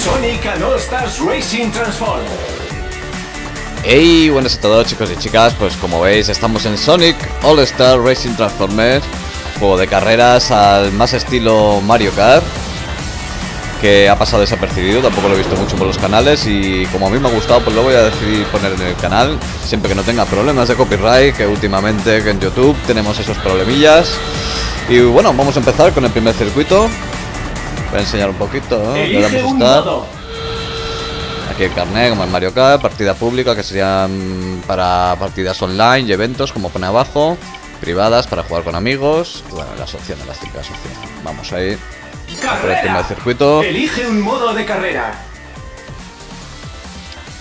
Sonic All Stars Racing Transform. Hey, buenas a todos chicos y chicas, pues como veis estamos en Sonic All Star Racing Transformers, juego de carreras al más estilo Mario Kart, que ha pasado desapercibido, tampoco lo he visto mucho por los canales y como a mí me ha gustado pues lo voy a decidir poner en el canal, siempre que no tenga problemas de copyright, que últimamente en YouTube tenemos esos problemillas. Y bueno, vamos a empezar con el primer circuito. Voy a enseñar un poquito. Aquí el carnet, como en Mario Kart, partida pública, que serían para partidas online y eventos, como pone abajo, privadas para jugar con amigos, y bueno, las opciones, las típicas opciones. Vamos a ir por el primer circuito. Elige un modo de carrera.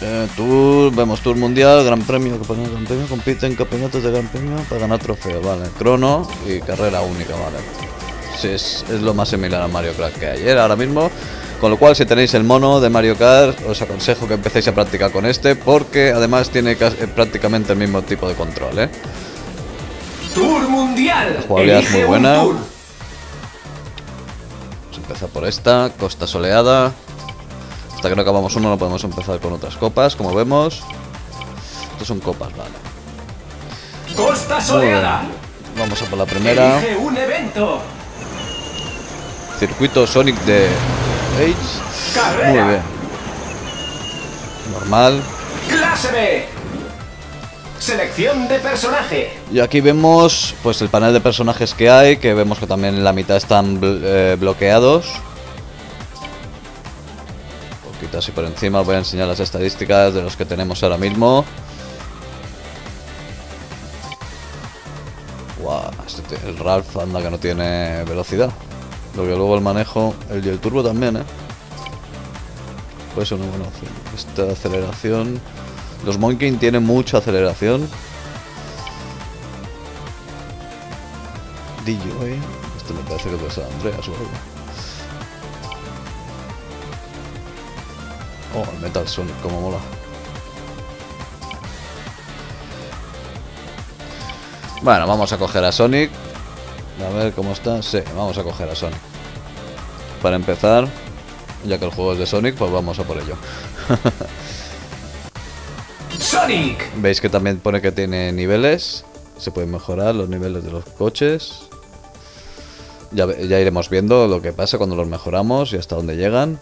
Eh, tour, vemos Tour Mundial, Gran Premio, que pone Gran Premio, compite en campeonatos de Gran Premio para ganar trofeo, vale. Crono y carrera única, vale. Es, es lo más similar a Mario Kart que hay ¿eh? ahora mismo. Con lo cual, si tenéis el mono de Mario Kart, os aconsejo que empecéis a practicar con este, porque además tiene eh, prácticamente el mismo tipo de control, ¿eh? Tour Mundial. jugabilidad es muy buena. Vamos a empezar por esta, costa soleada. Hasta que no acabamos uno no podemos empezar con otras copas, como vemos. Estos son copas, vale. Costa soleada. Vamos a por la primera. Elige un evento. Circuito Sonic de Age. Muy bien. Normal. Clase B. Selección de personaje. Y aquí vemos pues el panel de personajes que hay, que vemos que también la mitad están bl- eh, bloqueados. Un poquito así por encima, os voy a enseñar las estadísticas de los que tenemos ahora mismo. Guau, este el Ralph anda que no tiene velocidad. Lo que luego el manejo, el y el turbo también, eh. Puede ser una buena opción. Esta aceleración. Los Monkey tienen mucha aceleración. DJ. Esto me parece que puede ser Andreas o algo. Oh, el Metal Sonic, como mola. Bueno, vamos a coger a Sonic. A ver cómo está. Sí, vamos a coger a Sonic. Para empezar, ya que el juego es de Sonic, pues vamos a por ello. Sonic. Veis que también pone que tiene niveles. Se pueden mejorar los niveles de los coches. Ya, ya iremos viendo lo que pasa cuando los mejoramos y hasta dónde llegan.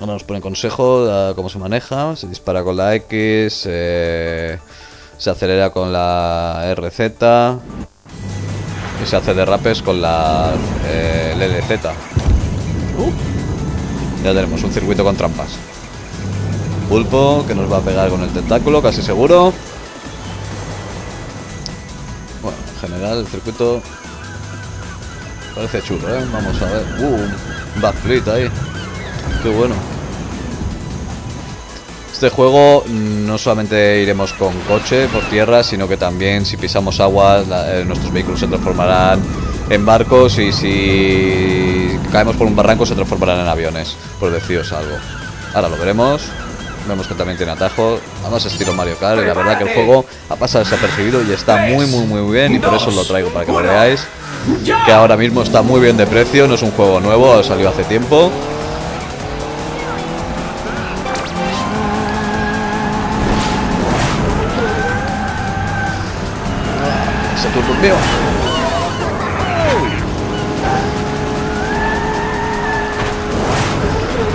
Ahora nos pone consejo de cómo se maneja. Se dispara con la X. eh, se acelera con la RZ. Y se hace derrapes con la eh, LLZ. Ya tenemos un circuito con trampas. Pulpo que nos va a pegar con el tentáculo, casi seguro. Bueno, en general el circuito parece chulo, ¿eh? Vamos a ver. Uh, un backflip ahí. Qué bueno. Este juego no solamente iremos con coche por tierra, sino que también si pisamos agua, eh, nuestros vehículos se transformarán en barcos y si caemos por un barranco se transformarán en aviones, por deciros algo. Ahora lo veremos. Vemos que también tiene atajo, además estilo Mario Kart, y la verdad que el juego ha pasado desapercibido y está muy muy muy bien y por eso lo traigo para que lo veáis. Que ahora mismo está muy bien de precio, no es un juego nuevo, salió hace tiempo.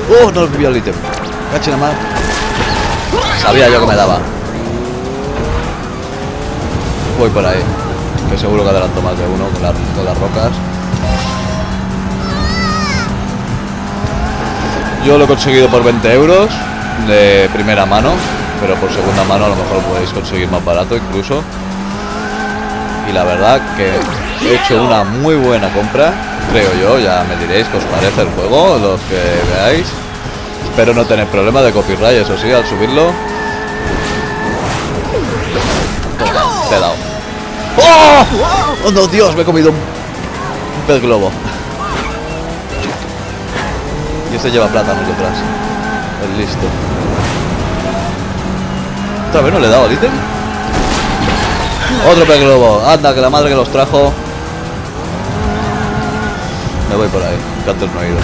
¡Oh! No vi el ítem. Cachi la mar. Sabía yo que me daba. Voy por ahí. Que seguro que adelanto más de uno con, la- con las rocas. Yo lo he conseguido por 20 euros de primera mano, pero por segunda mano a lo mejor lo podéis conseguir más barato incluso. Y la verdad que he hecho una muy buena compra, creo yo, ya me diréis qué os parece el juego, los que veáis. Espero no tener problema de copyright, eso sí, al subirlo. Te he dado. ¡Oh! ¡Oh, no, Dios! Me he comido un, un pez globo. Y este lleva plátanos detrás. El listo. ¿Otra vez no le he dado al ítem? Otro pez globo. Anda, que la madre que los trajo. Me voy por ahí. Que antes no he ido.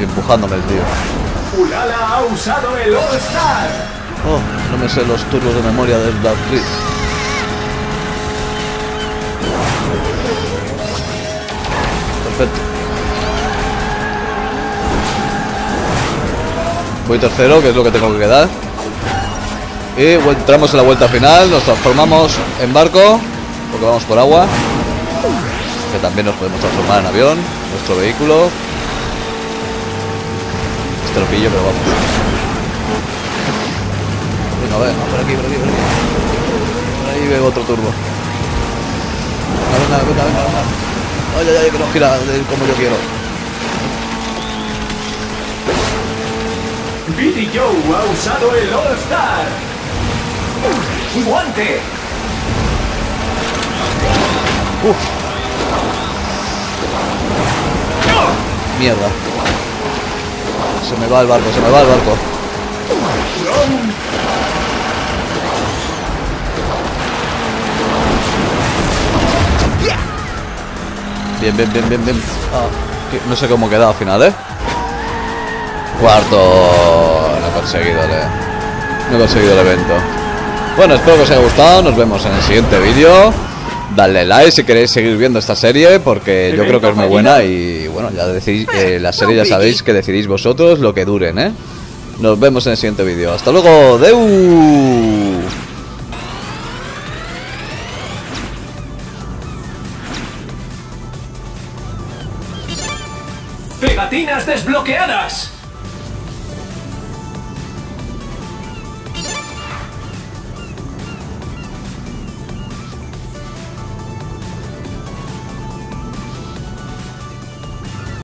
empujándome el tío. Ulala ha usado el All Star. Oh, no me sé los turbos de memoria del Dark Creed. Perfecto. Voy tercero, que es lo que tengo que quedar. Y entramos en la vuelta final, nos transformamos en barco, porque vamos por agua. Que también nos podemos transformar en avión, nuestro vehículo. Este lo pillo, pero vamos. Venga, a ver, por aquí, por aquí, por aquí. Por ahí veo otro turbo. Venga, venga, venga, venga, venga. Ay, ay, ay, que no gira como yo quiero. Billy Joe ha usado el All Star. Guante. Uf. Mierda. Se me va el barco, se me va el barco. Bien, bien, bien, bien, bien. Ah, no sé cómo he quedado al final, ¿eh? Cuarto. No he conseguido el, no he conseguido el evento. Bueno, espero que os haya gustado. Nos vemos en el siguiente vídeo. Dadle like si queréis seguir viendo esta serie porque yo creo que es muy buena y bueno, ya decidís, eh, la serie ya sabéis que decidís vosotros lo que duren, ¿eh? Nos vemos en el siguiente vídeo. Hasta luego. Deu. Pegatinas desbloqueadas.